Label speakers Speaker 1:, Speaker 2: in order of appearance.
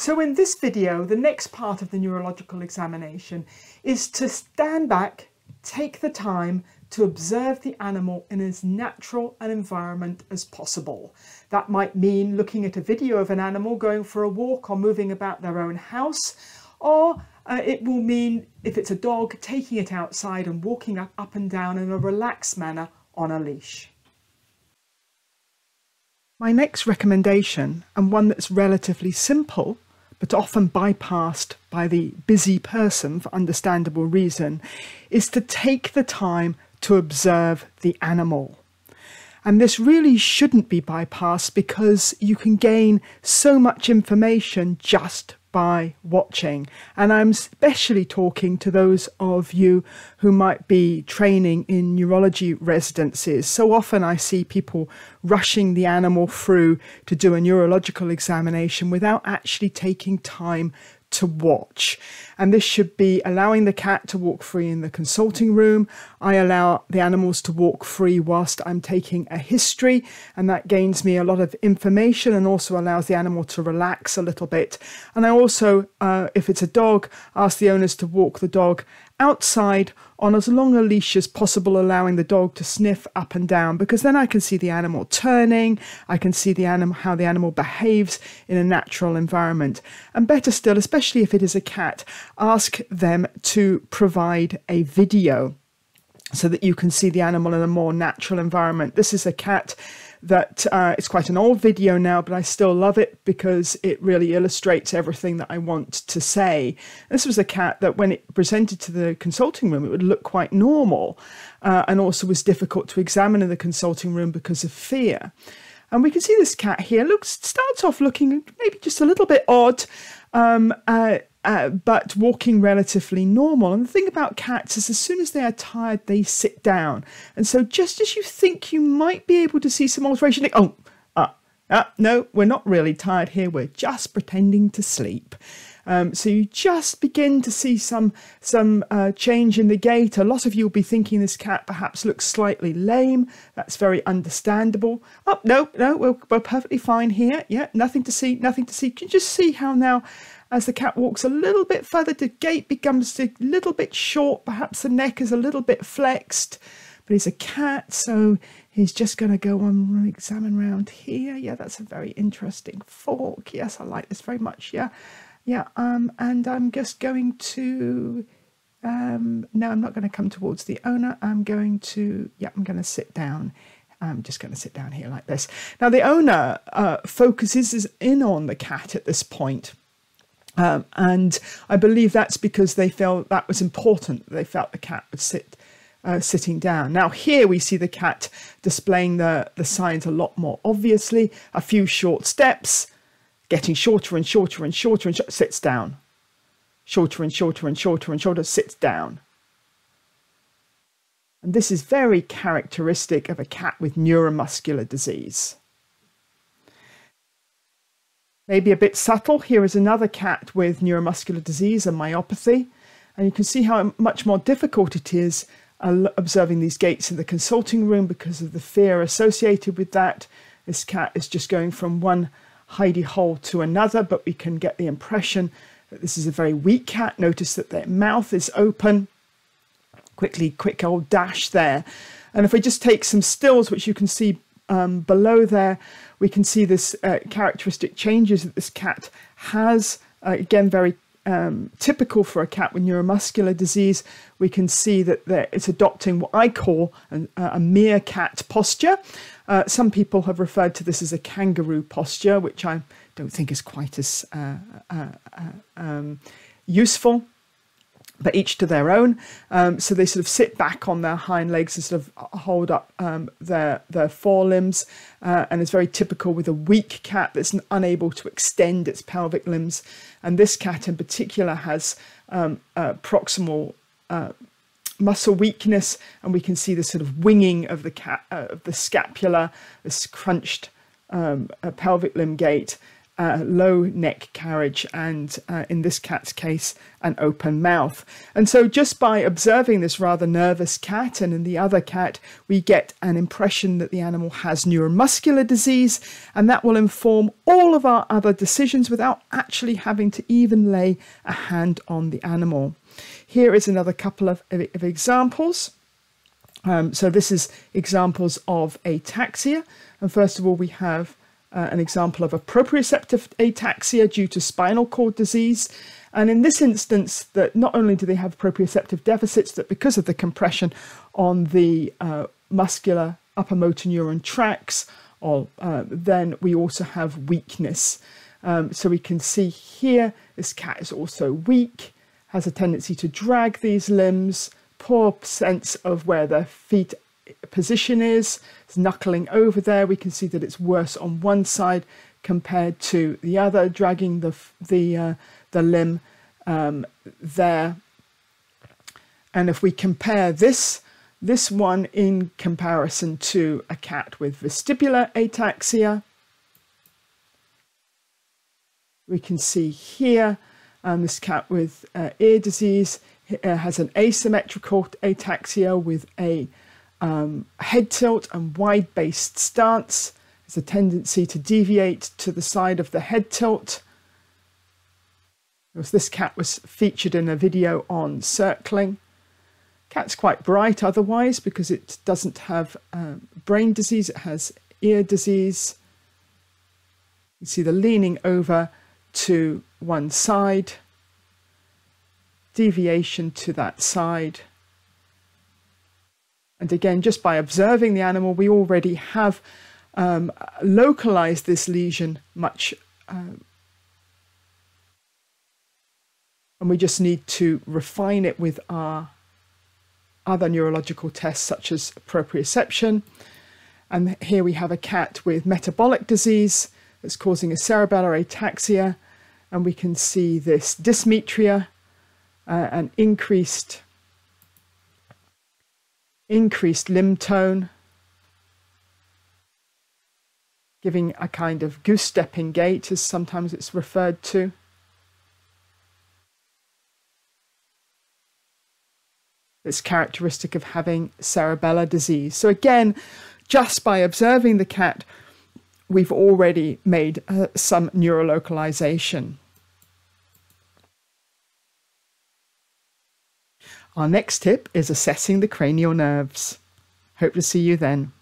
Speaker 1: So in this video, the next part of the neurological examination is to stand back, take the time to observe the animal in as natural an environment as possible. That might mean looking at a video of an animal going for a walk or moving about their own house, or uh, it will mean, if it's a dog, taking it outside and walking up, up and down in a relaxed manner on a leash. My next recommendation, and one that's relatively simple, but often bypassed by the busy person for understandable reason, is to take the time to observe the animal. And this really shouldn't be bypassed because you can gain so much information just by watching. And I'm especially talking to those of you who might be training in neurology residencies. So often I see people rushing the animal through to do a neurological examination without actually taking time to watch. And this should be allowing the cat to walk free in the consulting room. I allow the animals to walk free whilst I'm taking a history, and that gains me a lot of information and also allows the animal to relax a little bit. And I also, uh, if it's a dog, ask the owners to walk the dog outside on as long a leash as possible, allowing the dog to sniff up and down, because then I can see the animal turning, I can see the animal how the animal behaves in a natural environment. And better still, especially if it is a cat, ask them to provide a video so that you can see the animal in a more natural environment. This is a cat that uh, it's quite an old video now, but I still love it because it really illustrates everything that I want to say. This was a cat that, when it presented to the consulting room, it would look quite normal uh, and also was difficult to examine in the consulting room because of fear. And we can see this cat here looks starts off looking maybe just a little bit odd. Um, uh, uh, but walking relatively normal. And the thing about cats is, as soon as they are tired, they sit down. And so, just as you think you might be able to see some alteration, like, oh, uh, uh, no, we're not really tired here. We're just pretending to sleep. Um, so you just begin to see some some uh, change in the gait. A lot of you will be thinking this cat perhaps looks slightly lame. That's very understandable. Oh no, no, we're, we're perfectly fine here. Yeah, nothing to see, nothing to see. Can you just see how now as the cat walks a little bit further, the gait becomes a little bit short. Perhaps the neck is a little bit flexed, but he's a cat, so he's just going to go on and examine around here. Yeah, that's a very interesting fork. Yes, I like this very much. Yeah, yeah. Um, and I'm just going to. Um, no, I'm not going to come towards the owner. I'm going to. Yeah, I'm going to sit down. I'm just going to sit down here like this. Now, the owner uh, focuses in on the cat at this point um, and I believe that's because they felt that was important. They felt the cat would sit uh, sitting down. Now here we see the cat displaying the, the signs a lot more obviously. A few short steps, getting shorter and shorter and shorter and sh sits down. Shorter and shorter and shorter and shorter, sits down. And this is very characteristic of a cat with neuromuscular disease. Maybe a bit subtle, here is another cat with neuromuscular disease and myopathy. And you can see how much more difficult it is uh, observing these gaits in the consulting room because of the fear associated with that. This cat is just going from one hidey hole to another, but we can get the impression that this is a very weak cat. Notice that their mouth is open. Quickly, quick old dash there. And if we just take some stills, which you can see um, below there, we can see this uh, characteristic changes that this cat has. Uh, again, very um, typical for a cat with neuromuscular disease. We can see that it's adopting what I call an, uh, a meerkat posture. Uh, some people have referred to this as a kangaroo posture, which I don't think is quite as uh, uh, um, useful but each to their own. Um, so they sort of sit back on their hind legs and sort of hold up um, their their forelimbs, uh, and it's very typical with a weak cat that's unable to extend its pelvic limbs. And this cat in particular has um, uh, proximal uh, muscle weakness, and we can see the sort of winging of the cat uh, of the scapula, this crunched um, pelvic limb gait. Uh, low neck carriage and, uh, in this cat's case, an open mouth. And so, just by observing this rather nervous cat and in the other cat, we get an impression that the animal has neuromuscular disease, and that will inform all of our other decisions without actually having to even lay a hand on the animal. Here is another couple of, of, of examples. Um, so, this is examples of ataxia. And first of all, we have uh, an example of a proprioceptive ataxia due to spinal cord disease. And in this instance, that not only do they have proprioceptive deficits, that because of the compression on the uh, muscular upper motor neuron tracts, or uh, then we also have weakness. Um, so we can see here this cat is also weak, has a tendency to drag these limbs, poor sense of where their feet position is. It's knuckling over there. We can see that it's worse on one side compared to the other, dragging the the uh, the limb um, there. And if we compare this this one in comparison to a cat with vestibular ataxia, we can see here um, this cat with uh, ear disease uh, has an asymmetrical ataxia with a um, head tilt and wide based stance. There's a tendency to deviate to the side of the head tilt. This cat was featured in a video on circling. Cat's quite bright otherwise because it doesn't have um, brain disease, it has ear disease. You see the leaning over to one side, deviation to that side. And again, just by observing the animal, we already have um, localized this lesion much. Uh, and we just need to refine it with our other neurological tests, such as proprioception. And here we have a cat with metabolic disease that's causing a cerebellar ataxia. And we can see this dysmetria uh, and increased increased limb tone, giving a kind of goose stepping gait, as sometimes it's referred to. It's characteristic of having cerebellar disease. So, again, just by observing the cat, we've already made uh, some neurolocalization. Our next tip is assessing the cranial nerves. Hope to see you then.